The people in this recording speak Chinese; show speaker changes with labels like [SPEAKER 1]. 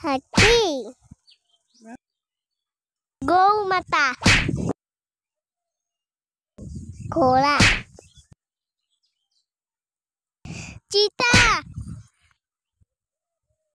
[SPEAKER 1] हत्ती गौ माता घोड़ा चीता